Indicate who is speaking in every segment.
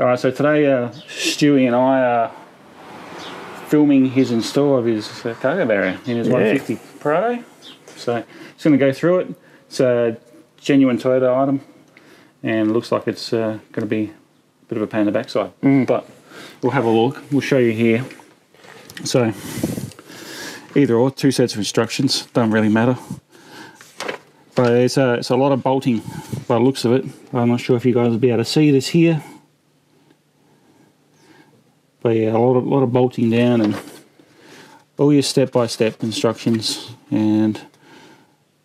Speaker 1: All right, so today uh, Stuie and I are filming his install of his uh, cargo barrier in his
Speaker 2: Yeah.
Speaker 1: 150 Pro. So just going to go through it. It's a genuine Toyota item, and looks like it's uh, going to be a bit of a pain in the backside. But we'll have a look. We'll show you here. So either or, two sets of instructions. Don't really matter. But it's a, it's a lot of bolting by the looks of it. I'm not sure if you guys will be able to see this here. But yeah, a lot of, lot of bolting down and all your step-by-step instructions and,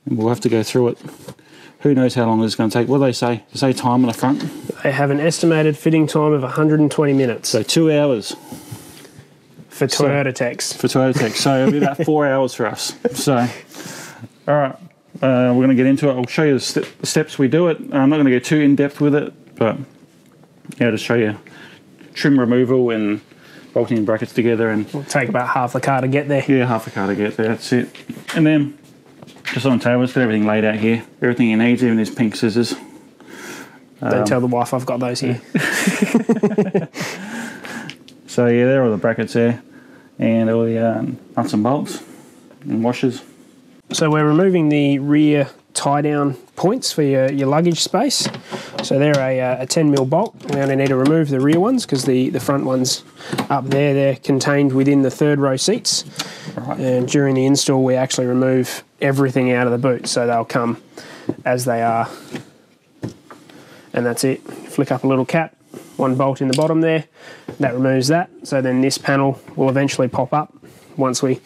Speaker 1: and we'll have to go through it. Who knows how long it's going to take. What do they say? They say time on the front.
Speaker 2: They have an estimated fitting time of 120 minutes
Speaker 1: So two hours
Speaker 2: for
Speaker 1: so-
Speaker 2: Toyota Techs.
Speaker 1: for Toyota Techs. So it'll be about four hours for us. So, all right, uh, we're going to get into it. I'll show you the, st- the steps we do it. I'm not going to go too in depth with it, but yeah, just show you trim removal and bolting brackets together and
Speaker 2: It'll take about half the car to get there.
Speaker 1: yeah, half a car to get there. That's it. And then just on the table, it's got everything laid out here. Everything you need, even these pink scissors. Um,
Speaker 2: Don't tell the wife I've got those here.
Speaker 1: So yeah, there are all the brackets there, and all the um, nuts and bolts and washers.
Speaker 2: So we're removing the rear tie down points for your, your luggage space. So they're a, uh, a 10 mil bolt. We only need to remove the rear ones because the, the front ones up there, they're contained within the third row seats.
Speaker 1: Right.
Speaker 2: And during the install, we actually remove everything out of the boot. So they'll come as they are. And that's it. Flick up a little cap, one bolt in the bottom there. That removes that. So then this panel will eventually pop up once we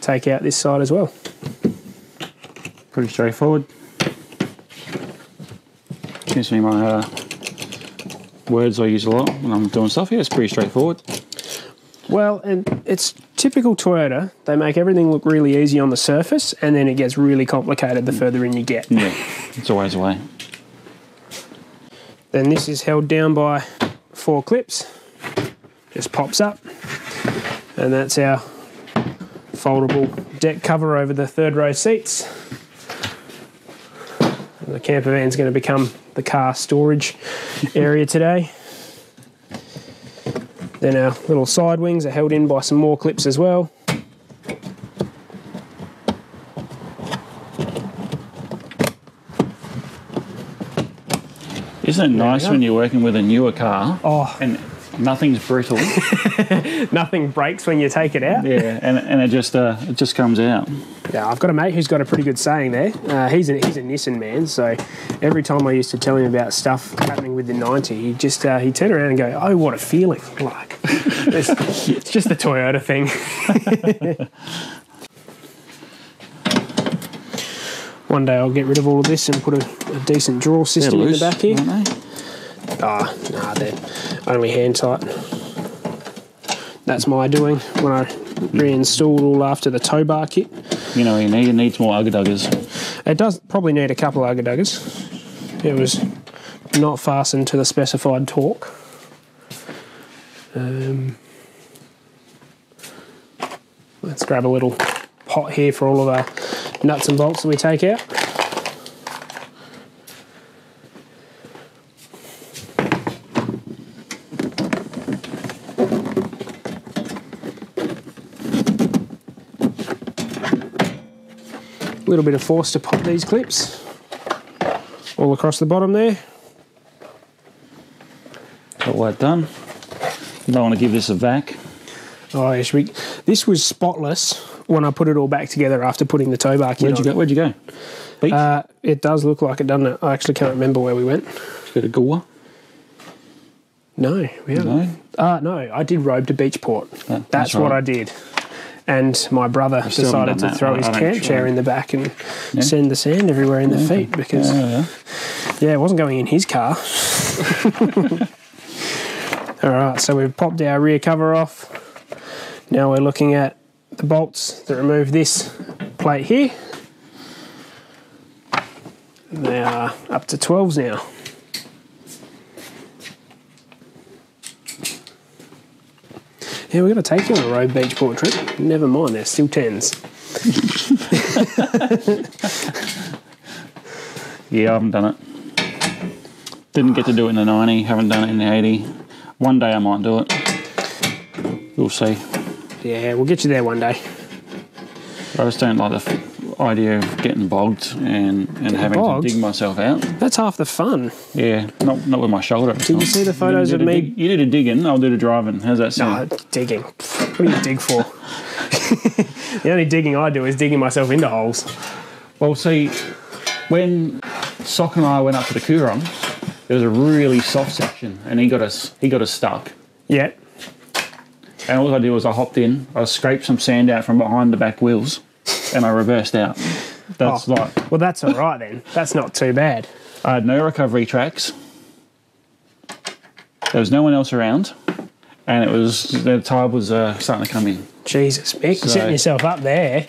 Speaker 2: take out this side as well.
Speaker 1: Pretty straightforward. Excuse me, my uh, words I use a lot when I'm doing stuff here. It's pretty straightforward.
Speaker 2: Well, and it's typical Toyota. They make everything look really easy on the surface, and then it gets really complicated the further in you get.
Speaker 1: Yeah, it's always the way.
Speaker 2: Then this is held down by four clips. Just pops up, and that's our foldable deck cover over the third row seats. The camper van is going to become the car storage area today. Then our little side wings are held in by some more clips as well.
Speaker 1: Isn't it nice when you're working with a newer car
Speaker 2: Oh,
Speaker 1: and nothing's brittle?
Speaker 2: nothing breaks when you take it out.
Speaker 1: yeah, and, and it just uh, it just comes out.
Speaker 2: Yeah, I've got a mate who's got a pretty good saying there. Uh, he's a he's a Nissan man, so every time I used to tell him about stuff happening with the 90, he just uh, he turn around and go, "Oh, what a feeling!" Like it's, it's just the Toyota thing. One day I'll get rid of all of this and put a, a decent
Speaker 1: They're
Speaker 2: system in the back here. Ah, nah, they're only hand tight. That's my doing when I reinstalled all after the tow bar kit.
Speaker 1: You know, you need, it needs more ugger duggers.
Speaker 2: It does probably need a couple of duggers. It was not fastened to the specified torque. Um, let's grab a little pot here for all of our nuts and bolts that we take out. Little bit of force to pop these clips all across the bottom there.
Speaker 1: Got all that done. You might want to give this a vac.
Speaker 2: Oh, yes, we, this was spotless when I put it all back together after putting the tow bar kit
Speaker 1: Where'd you
Speaker 2: on.
Speaker 1: go? Where'd you go? Beach?
Speaker 2: Uh, it does look like it, doesn't it? I actually can't remember where we went.
Speaker 1: Bit of gore.
Speaker 2: No, we haven't.
Speaker 1: No.
Speaker 2: Uh, no, I did Robe to Beachport.
Speaker 1: Oh,
Speaker 2: that's
Speaker 1: right.
Speaker 2: what I did. And my brother
Speaker 1: still
Speaker 2: decided to
Speaker 1: that.
Speaker 2: throw
Speaker 1: I-
Speaker 2: his camp chair in the back and send the sand everywhere in the feet because,
Speaker 1: Yeah,
Speaker 2: yeah.
Speaker 1: yeah.
Speaker 2: it wasn't going in his car. All right, so we've popped our rear cover off. Now we're looking at the bolts that remove this plate here. They are up to 12s now. Yeah, we're going to take you on a Robe Beachport trip. Never mind, they're still 10s.
Speaker 1: Yeah, I haven't done it. Didn't get to do it in the 90, haven't done it in the 80. One day I might do it. We'll see.
Speaker 2: Yeah, we'll get you there one day.
Speaker 1: I just don't like the idea of getting bogged and, and having
Speaker 2: bogged?
Speaker 1: to dig myself out.
Speaker 2: That's half the fun.
Speaker 1: Yeah, not not with my shoulder.
Speaker 2: Did you see the photos of me?
Speaker 1: dig- you do the digging, I'll do the driving. How's that sound?
Speaker 2: No, digging. What do you dig for? the only digging I do is digging myself into holes.
Speaker 1: Well, see, when Sock and I went up to the Coorong, there was a really soft section, and he got us he got us stuck.
Speaker 2: Yeah.
Speaker 1: And all I did was I hopped in, I scraped some sand out from behind the back wheels, and I reversed out. That's
Speaker 2: Oh.
Speaker 1: like
Speaker 2: Well, that's all right then. That's not too bad.
Speaker 1: I had no recovery tracks. There was no one else around, and it was the tide was uh, starting to come in.
Speaker 2: Jesus, Mick, you're setting yourself up there.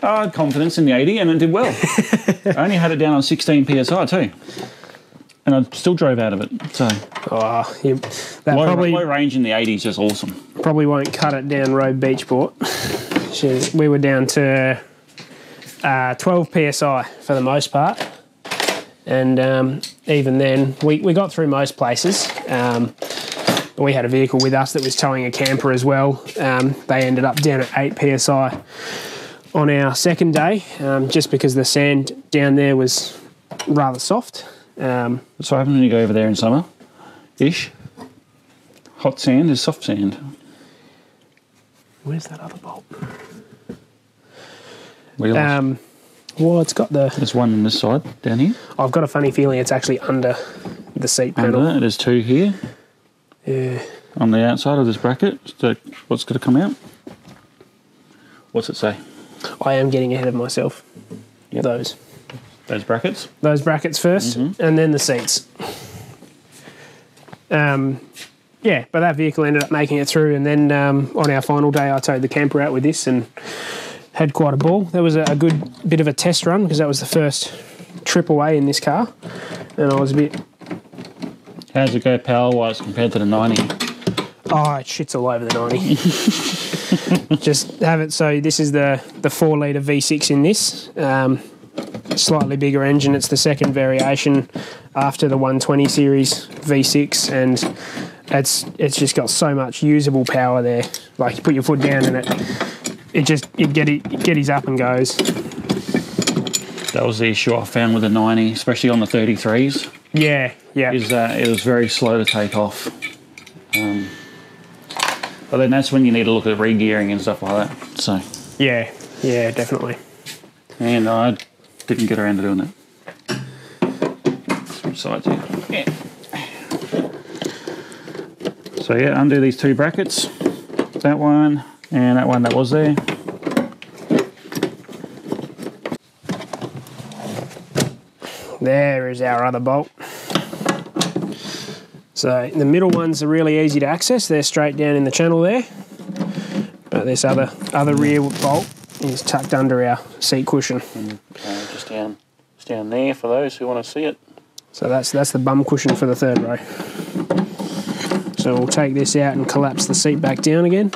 Speaker 1: I had confidence in the 80 and it did well. I only had it down on 16 psi too. And I still drove out of it. So
Speaker 2: Oh, you, that
Speaker 1: low,
Speaker 2: probably
Speaker 1: low range in the 80 is just awesome.
Speaker 2: probably won't cut it down Robe Beachport. Shit, we were down to uh, 12 psi for the most part, and um, even then, we, we got through most places. Um, we had a vehicle with us that was towing a camper as well. Um, they ended up down at 8 psi on our second day, um, just because the sand down there was rather soft. Um,
Speaker 1: So what happens when you go over there in summer? Ish. Hot sand is soft sand.
Speaker 2: Where's that other bolt?
Speaker 1: Wheels.
Speaker 2: Um, well, it's got the.
Speaker 1: There's one on this side down here.
Speaker 2: I've got a funny feeling it's actually under the seat panel.
Speaker 1: Under that, there's two here
Speaker 2: Yeah.
Speaker 1: on the outside of this bracket. So what's going to come out? What's it say?
Speaker 2: I am getting ahead of myself.
Speaker 1: Yep.
Speaker 2: Those
Speaker 1: Those brackets.
Speaker 2: those brackets 1st and then the seats. Um, yeah, but that vehicle ended up making it through, and then um, on our final day, I towed the camper out with this and had quite a ball. That was a, a good bit of a test run because that was the first trip away in this car, and I was a bit
Speaker 1: How's it go power wise compared to the 90?
Speaker 2: Oh, it shits all over the 90. Just have it. So this is the the four liter V6 in this. Um, slightly bigger engine. It's the second variation after the 120 series V6, and it's it's just got so much usable power there. Like you put your foot down and it it just it get it, it getties up and goes.
Speaker 1: That was the issue I found with the 90, especially on the 33s,
Speaker 2: Yeah, yeah.
Speaker 1: is that it was very slow to take off. Um, but then that's when you need to look at re-gearing and stuff like that. So,
Speaker 2: Yeah, yeah, definitely.
Speaker 1: and I didn't get around to doing that. Switch sides here. Yeah. So yeah, undo these two brackets. That one and that one that was there.
Speaker 2: There is our other bolt. So the middle ones are really easy to access. They're straight down in the channel there. But this other other rear bolt is tucked under our seat cushion.
Speaker 1: Uh, just down, just down there for those who want to see it.
Speaker 2: So that's that's the bum cushion for the third row. So we'll take this out and collapse the seat back down again,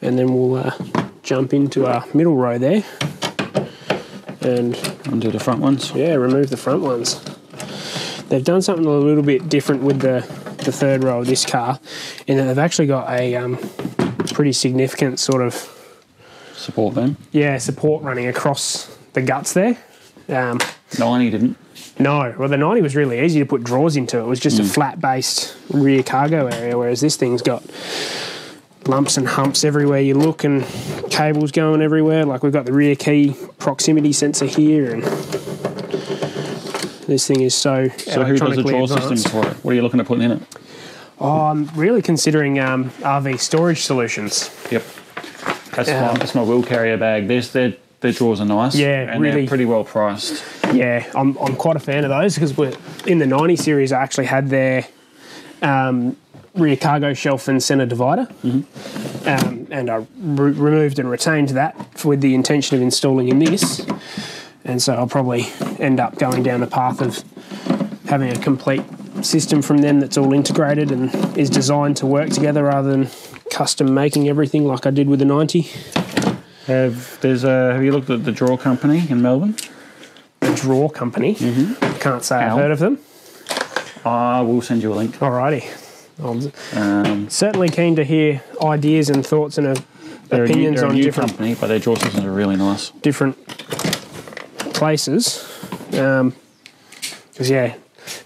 Speaker 2: and then we'll uh, jump into our middle row there, and
Speaker 1: Undo the front ones.
Speaker 2: yeah, remove the front ones. They've done something a little bit different with the the third row of this car, in that they've actually got a um, pretty significant sort of
Speaker 1: Support them.
Speaker 2: yeah support running across the guts there. Um,
Speaker 1: 90 didn't.
Speaker 2: No, well, the 90 was really easy to put drawers into. It was just a flat based rear cargo area, whereas this thing's got lumps and humps everywhere you look and cables going everywhere. Like we've got the rear key proximity sensor here, and this thing is so.
Speaker 1: So who does the draw
Speaker 2: advanced.
Speaker 1: system for it? What are you looking at putting in it?
Speaker 2: Oh, I'm really considering um, RV storage solutions.
Speaker 1: Yep. That's
Speaker 2: Um,
Speaker 1: my that's my wheel carrier bag. There's their their drawers are nice.
Speaker 2: Yeah,
Speaker 1: and
Speaker 2: really-
Speaker 1: they're pretty well priced.
Speaker 2: Yeah, I'm, I'm quite a fan of those because we're in the 90 series. I actually had their um, rear cargo shelf and centre divider, um, and I re- removed and retained that with the intention of installing in this. And so I'll probably end up going down the path of having a complete system from them that's all integrated and is designed to work together rather than custom making everything like I did with the 90.
Speaker 1: Have there's a have you looked at the draw company in Melbourne?
Speaker 2: The Draw Company. Can't say I've heard of them.
Speaker 1: I will send you a link.
Speaker 2: Alrighty.
Speaker 1: Um,
Speaker 2: certainly keen to hear ideas and thoughts and
Speaker 1: new,
Speaker 2: opinions
Speaker 1: a
Speaker 2: on
Speaker 1: new
Speaker 2: different
Speaker 1: company, but their draw systems are really nice.
Speaker 2: different places. Because yeah,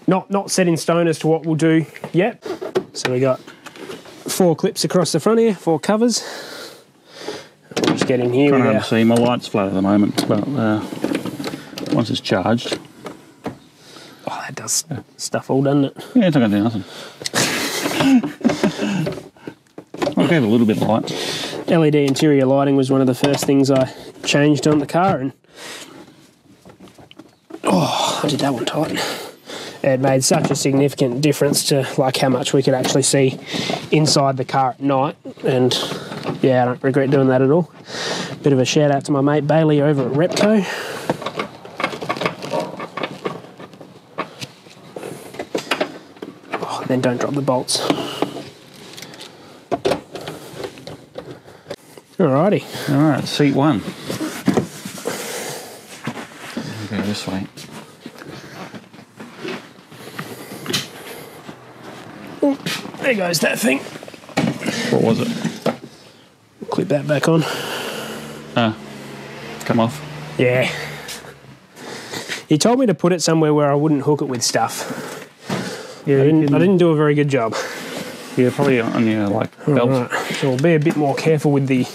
Speaker 2: not not set in stone as to what we'll do yet. So we got four clips across the front here, four covers. We'll just get here
Speaker 1: Trying to see my light's flat at the moment, but uh, once it's charged,
Speaker 2: Oh, that does stuff all, doesn't it?
Speaker 1: yeah, it's not going to do nothing. I'll give a little bit of light.
Speaker 2: LED interior lighting was one of the first things I changed on the car, and oh, I did that one tight. It made such a significant difference to like how much we could actually see inside the car at night, and yeah, I don't regret doing that at all. Bit of a shout out to my mate Bailey over at Repco. Oh, then don't drop the bolts. Alrighty.
Speaker 1: All right, seat one. Go this way.
Speaker 2: There goes that thing.
Speaker 1: What was it?
Speaker 2: Clip that back on.
Speaker 1: Ah, come off.
Speaker 2: Yeah. He told me to put it somewhere where I wouldn't hook it with stuff.
Speaker 1: Yeah,
Speaker 2: I didn't, I didn't do a very good job.
Speaker 1: Yeah, probably on your like belt.
Speaker 2: Right. So we'll be a bit more careful with the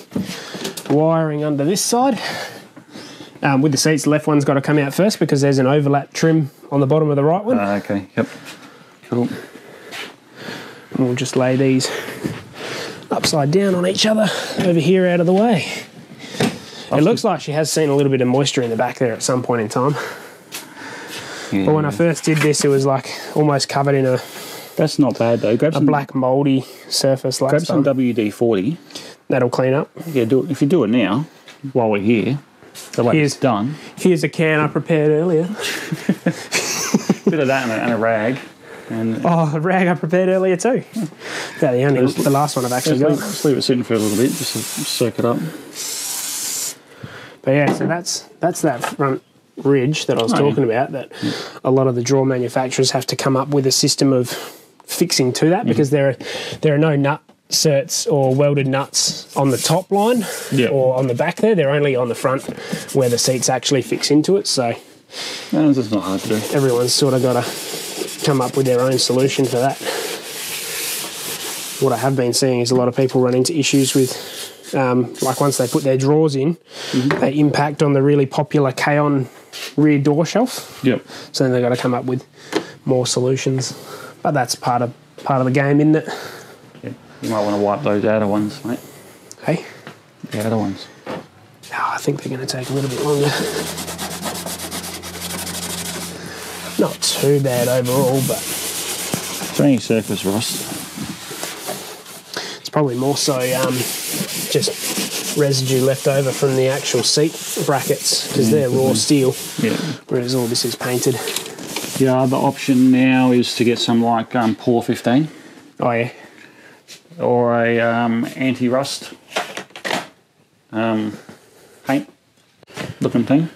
Speaker 2: wiring under this side. Um, with the seats, the left one's got to come out first because there's an overlap trim on the bottom of the right one.
Speaker 1: Ah, okay. Yep. Cool.
Speaker 2: And we'll just lay these upside down on each other over here out of the way. It looks like she has seen a little bit of moisture in the back there at some point in time.
Speaker 1: Yeah.
Speaker 2: But when I hmm. first did this, it was like almost covered in a,
Speaker 1: That's not bad though. Grab
Speaker 2: a
Speaker 1: some
Speaker 2: black mouldy surface
Speaker 1: Like
Speaker 2: Grab
Speaker 1: some. WD forty.
Speaker 2: That'll clean up.
Speaker 1: Yeah, do it. If you do it now, while we're here, the way
Speaker 2: Here's-
Speaker 1: it's done.
Speaker 2: Here's a can I prepared earlier.
Speaker 1: bit of that and a, and a rag, and
Speaker 2: Oh, a rag I prepared earlier too. About the only, the last one I've actually got.
Speaker 1: just leave it sitting for a little bit, just to soak it up.
Speaker 2: But yeah, so that's that's that front ridge that I was
Speaker 1: Oh, yeah.
Speaker 2: talking about. That a lot of the draw manufacturers have to come up with a system of fixing to that mm-hmm. because there are there are no nut certs or welded nuts on the top line
Speaker 1: Yeah.
Speaker 2: or on the back there. They're only on the front where the seats actually fix into it. So
Speaker 1: No, it's not hard to do.
Speaker 2: everyone's sort of got to come up with their own solution for that. What I have been seeing is a lot of people run into issues with, um, like once they put their drawers in, they impact on the really popular K-on rear door shelf.
Speaker 1: Yep.
Speaker 2: So then they've got to come up with more solutions. But that's part of part of the game, isn't it?
Speaker 1: Yeah. You might want to wipe those outer ones, mate.
Speaker 2: Hey,
Speaker 1: The outer ones.
Speaker 2: oh, I think they're going to take a little bit longer. Not too bad overall, but
Speaker 1: It's only surface rust.
Speaker 2: It's probably more so um, just residue left over from the actual seat brackets because they're raw steel,
Speaker 1: Yeah.
Speaker 2: whereas all this is painted.
Speaker 1: The other option now is to get some like um, Pour 15
Speaker 2: Oh yeah,
Speaker 1: or a um, anti-rust um, paint looking thing.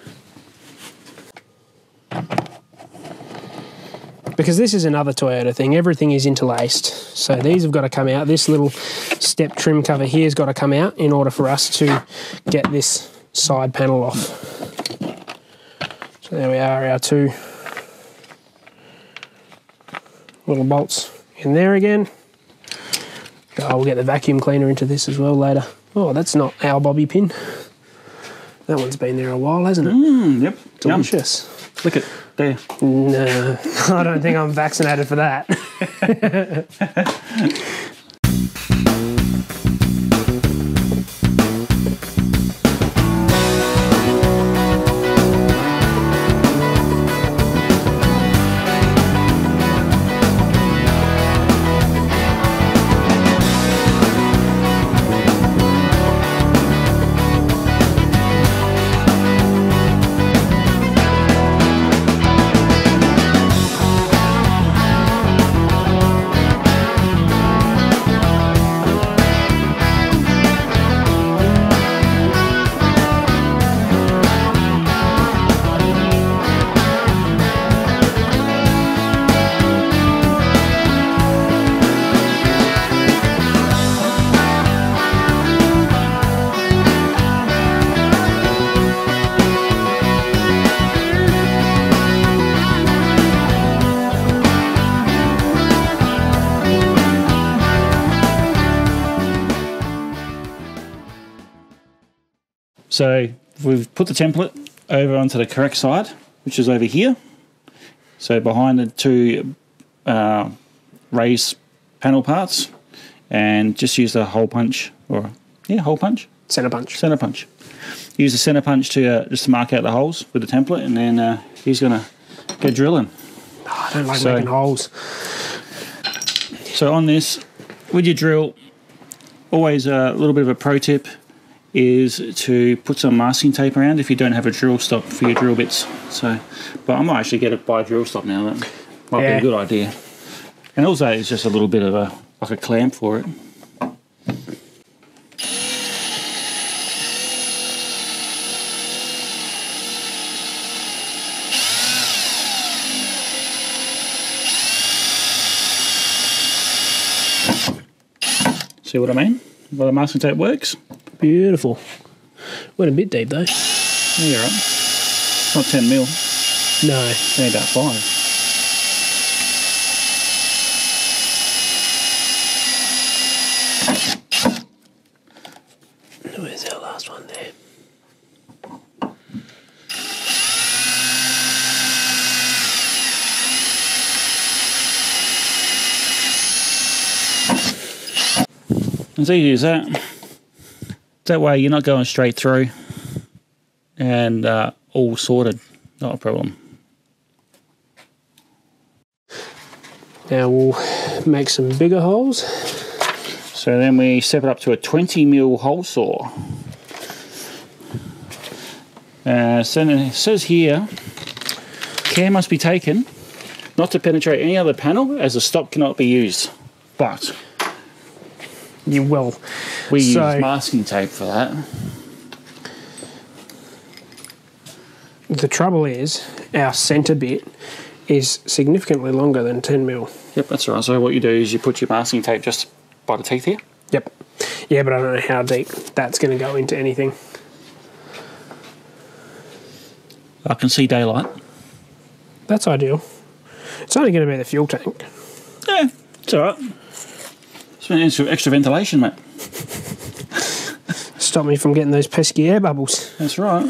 Speaker 2: Because this is another Toyota thing. Everything is interlaced, so these have got to come out. This little step trim cover here has got to come out in order for us to get this side panel off. So there we are, our two little bolts in there again. Oh, we'll get the vacuum cleaner into this as well later. Oh, that's not our bobby pin. That one's been there a while, hasn't it?
Speaker 1: Mm, yep. Yum. Look at there.
Speaker 2: No, I don't think I'm vaccinated for that.
Speaker 1: So we've put the template over onto the correct side, which is over here. So behind the two uh, raised panel parts, and just use the hole punch or yeah, hole punch,
Speaker 2: Center punch.
Speaker 1: center punch. Use the center punch to uh, just mark out the holes with the template, and then uh, he's gonna get drilling.
Speaker 2: Oh, I don't like
Speaker 1: So-
Speaker 2: making holes.
Speaker 1: So on this, with your drill, always a little bit of a pro tip is to put some masking tape around if you don't have a drill stop for your drill bits. So, but I might actually get it by drill stop now. That might be a good idea. And also, it's just a little bit of a like a clamp for it. See what I mean? Well, the masking tape works.
Speaker 2: Beautiful. Went a bit deep though.
Speaker 1: Yeah, you're right. It's not 10 mil,
Speaker 2: No.
Speaker 1: only about 5.
Speaker 2: Where's our last one there?
Speaker 1: As easy as that. That way you're not going straight through and uh, all sorted. Not a problem.
Speaker 2: Now we'll make some bigger holes.
Speaker 1: So then we step it up to a 20 mil hole saw. Uh, so it says here, care must be taken not to penetrate any other panel as the stop cannot be used. But
Speaker 2: You will.
Speaker 1: we
Speaker 2: So-
Speaker 1: use masking tape for that.
Speaker 2: The trouble is, our centre bit is significantly longer than 10 mil.
Speaker 1: Yep, that's right. So what you do is you put your masking tape just by the teeth here.
Speaker 2: Yep. Yeah, but I don't know how deep that's going to go into anything.
Speaker 1: I can see daylight.
Speaker 2: That's ideal. It's only going to be the fuel tank.
Speaker 1: Yeah, it's all right. It's an extra, extra ventilation, mate.
Speaker 2: Stop me from getting those pesky air bubbles.
Speaker 1: That's right.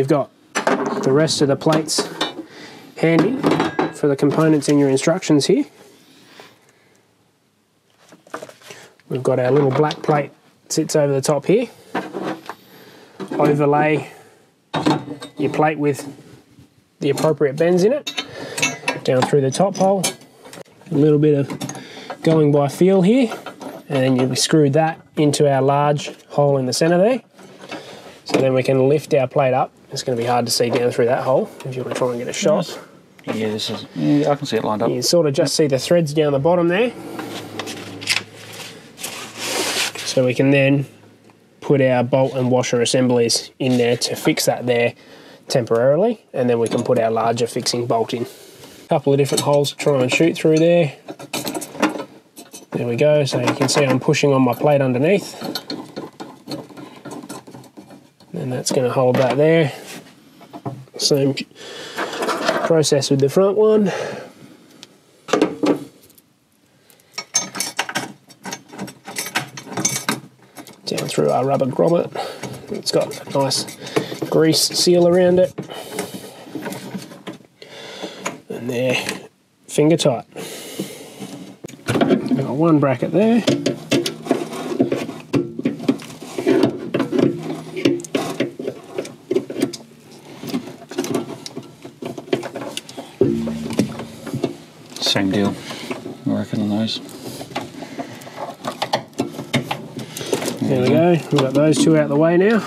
Speaker 2: You've got the rest of the plates handy for the components in your instructions here, we've got our little black plate sits over the top here. Overlay your plate with the appropriate bends in it down through the top hole. A little bit of going by feel here, and then you screw that into our large hole in the centre there. So then we can lift our plate up. It's going to be hard to see down through that hole if you want to try and get a shot.
Speaker 1: Yeah, this is. Yeah, I can see it lined up.
Speaker 2: You sort of just see the threads down the bottom there. So we can then put our bolt and washer assemblies in there to fix that there temporarily, and then we can put our larger fixing bolt in. A couple of different holes to try and shoot through there. There we go. So you can see I'm pushing on my plate underneath. That's going to hold that there. Same process with the front one. Down through our rubber grommet. It's got a nice grease seal around it. And there, finger tight. Got one bracket there.
Speaker 1: Same deal. I reckon on those.
Speaker 2: There we go. We've got those two out of the way now.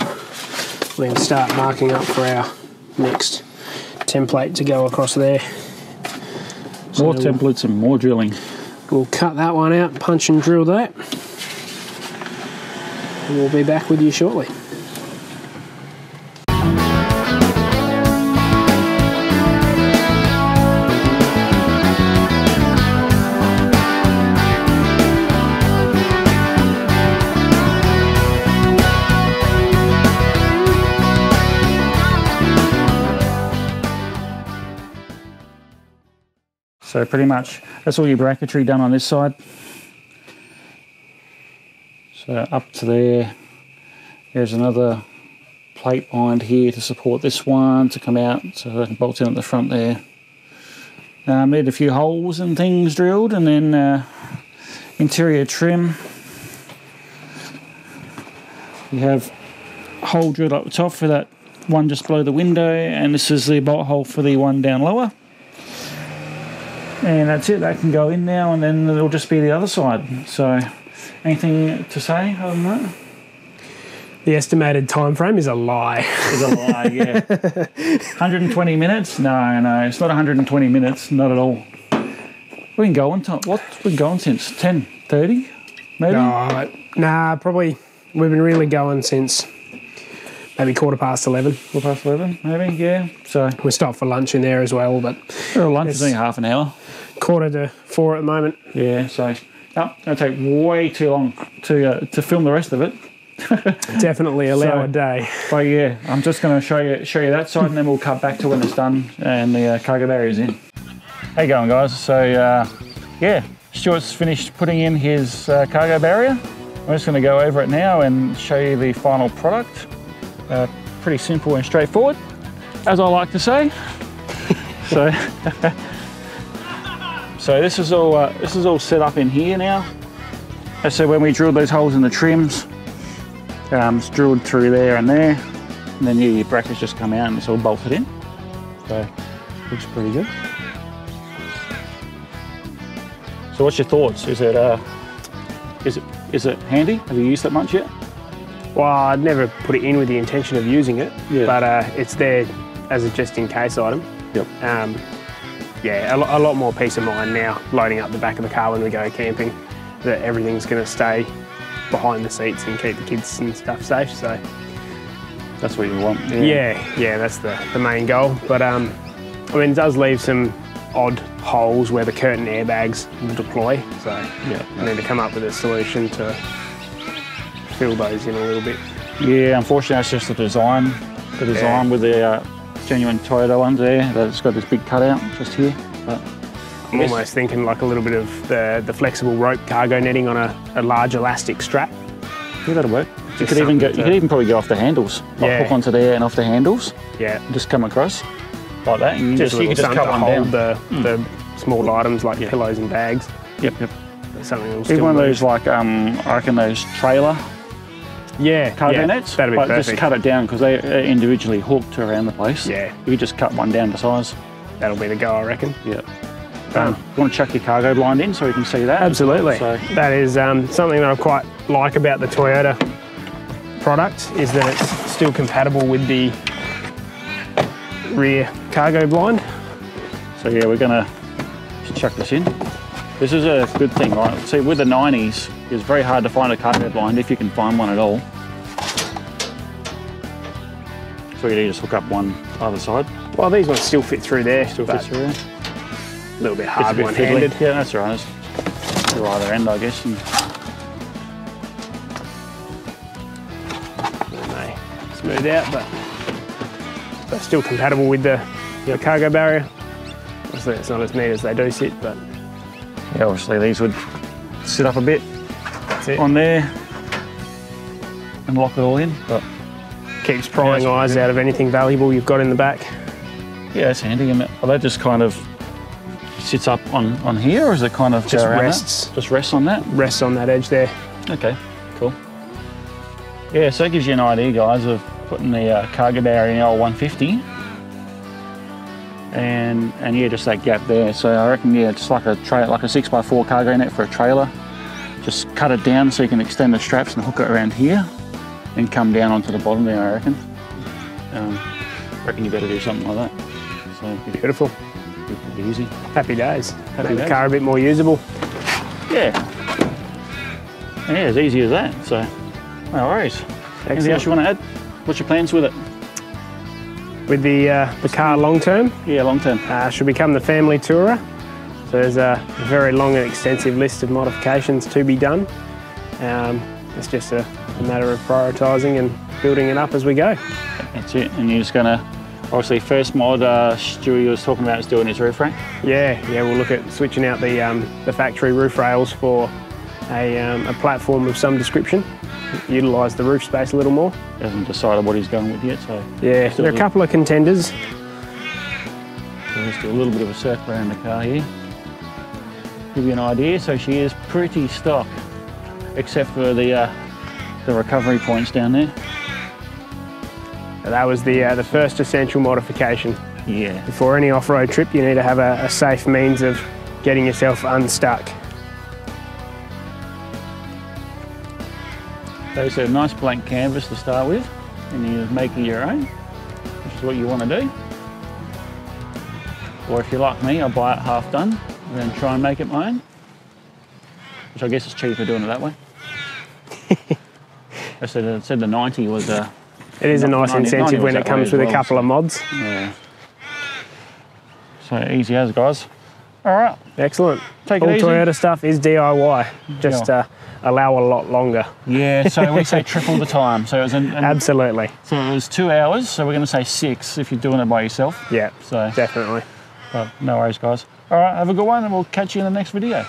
Speaker 2: We can start marking up for our next template to go across there.
Speaker 1: More
Speaker 2: So-
Speaker 1: templates and more drilling.
Speaker 2: We'll cut that one out, punch and drill that. And we'll be back with you shortly.
Speaker 1: So pretty much that's all your bracketry done on this side. So up to there, there's another plate behind here to support this one to come out so I can bolt in at the front there. Um, need a few holes and things drilled and then uh, interior trim. You have hole drilled up the top for that one just below the window and this is the bolt hole for the one down lower. And that's it, that can go in now and then it'll just be the other side. So anything to say other than that?
Speaker 2: The estimated time frame is a lie.
Speaker 1: Is a lie, yeah. 120 minutes? No, no, it's not 120 minutes, not at all. We've been going to, what's been going since 10, 30 maybe?
Speaker 2: No, nah, probably we've been really going since maybe quarter past 11.
Speaker 1: Quarter past 11 maybe, yeah. So
Speaker 2: We stopped for lunch in there as well, but
Speaker 1: our lunch is
Speaker 2: It's-
Speaker 1: only half an hour.
Speaker 2: quarter to four at the moment.
Speaker 1: Yeah, so no, it'll take way too long to uh, to film the rest of it.
Speaker 2: Definitely allow
Speaker 1: So-
Speaker 2: a day.
Speaker 1: But yeah, I'm just going to show you show you that side, and then we'll cut back to when it's done and the uh, cargo is in. How you going, guys? So uh, yeah, Stuart's finished putting in his uh, cargo barrier. I'm just going to go over it now and show you the final product. Uh, pretty simple and straightforward, as I like to say. so. So this is all uh, this is all set up in here now. And so when we drilled those holes in the trims, um, it's drilled through there and there, and then your brackets just come out and it's all bolted in. So looks pretty good. So what's your thoughts? Is it uh, is it is it handy? Have you used it much yet?
Speaker 2: Well, I'd never put it in with the intention of using it,
Speaker 1: Yeah.
Speaker 2: but uh, it's there as a just in case item.
Speaker 1: Yep.
Speaker 2: Um, yeah, a, a lot more peace of mind now loading up the back of the car when we go camping that everything's going to stay behind the seats and keep the kids and stuff safe. So,
Speaker 1: That's what you want.
Speaker 2: yeah, yeah, that's the, the main goal. But um, I mean, it does leave some odd holes where the curtain airbags will deploy. So,
Speaker 1: Yeah.
Speaker 2: I need to come up with a solution to fill those in a little bit.
Speaker 1: Yeah, unfortunately, that's just the design. The design with the uh, genuine Toyota ones there. That it's got this big cutout just here. But
Speaker 2: I'm
Speaker 1: Yes.
Speaker 2: almost thinking like a little bit of the, the flexible rope cargo netting on a, a large elastic strap.
Speaker 1: yeah, that'll work. You could even go.
Speaker 2: something
Speaker 1: You could even probably go off the handles. Like
Speaker 2: Yeah.
Speaker 1: hook onto there and off the handles.
Speaker 2: Yeah,
Speaker 1: Just come across like that. And you
Speaker 2: just,
Speaker 1: just, you can just cut
Speaker 2: to
Speaker 1: one down.
Speaker 2: hold the, the small items like pillows and bags.
Speaker 1: Yep, yep.
Speaker 2: Something
Speaker 1: Even one of those like um, I reckon those trailer
Speaker 2: yeah,
Speaker 1: cargo
Speaker 2: yeah,
Speaker 1: nets.
Speaker 2: That'd be
Speaker 1: like,
Speaker 2: perfect.
Speaker 1: Just cut it down because they are individually hooked around the place.
Speaker 2: Yeah.
Speaker 1: You just cut one down to size.
Speaker 2: That'll be the go, I reckon.
Speaker 1: Yeah. Um, you want to chuck your cargo blind in so we can see that?
Speaker 2: Absolutely.
Speaker 1: So
Speaker 2: That is um, something that I quite like about the Toyota product is that it's still compatible with the rear cargo blind.
Speaker 1: So yeah, we're gonna chuck this in. This is a good thing, right? See, with the 90s, it's very hard to find a cargo blind if you can find one at all. So you need to just hook up one either side.
Speaker 2: Well, these ones still fit through there.
Speaker 1: Still fits through there.
Speaker 2: A little bit hard one-handed.
Speaker 1: Yeah, that's right. It's to either end, I guess. And
Speaker 2: smooth out, but they're still compatible with the, the cargo barrier. Obviously, it's not as neat as they do sit, but
Speaker 1: yeah, obviously these would sit up a bit
Speaker 2: it.
Speaker 1: on there and lock it all in. But
Speaker 2: Keeps prying
Speaker 1: Yeah,
Speaker 2: eyes out of anything valuable you've got in the back.
Speaker 1: yeah, it's handy. And well, that just kind of sits up on on here, or is it kind of
Speaker 2: Just
Speaker 1: around that?
Speaker 2: rests.
Speaker 1: Just rests on that.
Speaker 2: Rests on that edge there.
Speaker 1: Okay, cool. Yeah, so that gives you an idea, guys, of putting the uh, cargo barrier in the old 150. And and yeah, just that gap there. So I reckon yeah, just like a tra- like a six x four cargo net for a trailer. Just cut it down so you can extend the straps and hook it around here, and come down onto the bottom there. I reckon. Um, I reckon you better do something like that. So
Speaker 2: Beautiful.
Speaker 1: be easy.
Speaker 2: Happy days.
Speaker 1: Happy
Speaker 2: Make the car a bit more usable.
Speaker 1: Yeah. Yeah, as easy as that. So, no worries. Anything else
Speaker 2: Excellent.
Speaker 1: you want to add? What's your plans with it?
Speaker 2: With the uh, the car long term,
Speaker 1: Yeah, long term.
Speaker 2: uh, should become the family tourer. So there's a very long and extensive list of modifications to be done. Um, it's just a, a matter of prioritising and building it up as we go.
Speaker 1: That's it. And you're just going to, obviously, first mod uh, Stuie was talking about is doing his roof rack.
Speaker 2: Yeah, yeah, we'll look at switching out the um, the factory roof rails for a, um, a platform of some description. Utilise the roof space a little more.
Speaker 1: He hasn't decided what he's going with yet, so
Speaker 2: Yeah, there are a couple of contenders.
Speaker 1: we'll just do a little bit of a circle around the car here. Give you an idea. So she is pretty stock, except for the uh, the recovery points down there.
Speaker 2: That was the uh, the first essential modification.
Speaker 1: Yeah.
Speaker 2: Before any off-road trip, you need to have a, a safe means of getting yourself unstuck.
Speaker 1: So it's a nice blank canvas to start with, and you're making your own, which is what you want to do. Or if you're like me, I'll buy it half done and then try and make it my own, which I guess is cheaper doing it that way. I said, I said the 90 was a...
Speaker 2: It is a nice
Speaker 1: 90
Speaker 2: incentive
Speaker 1: 90
Speaker 2: when it comes with a couple of mods.
Speaker 1: yeah. So easy as guys. All right,
Speaker 2: Excellent.
Speaker 1: Take it
Speaker 2: All. Toyota stuff is DIY. Just
Speaker 1: Yeah.
Speaker 2: uh, allow a lot longer.
Speaker 1: yeah. So we say triple the time. So it was an, an-
Speaker 2: Absolutely.
Speaker 1: so it was two hours. So we're going to say six if you're doing it by yourself.
Speaker 2: Yeah,
Speaker 1: So
Speaker 2: definitely.
Speaker 1: But no worries, guys. All right, have a good one, and we'll catch you in the next video.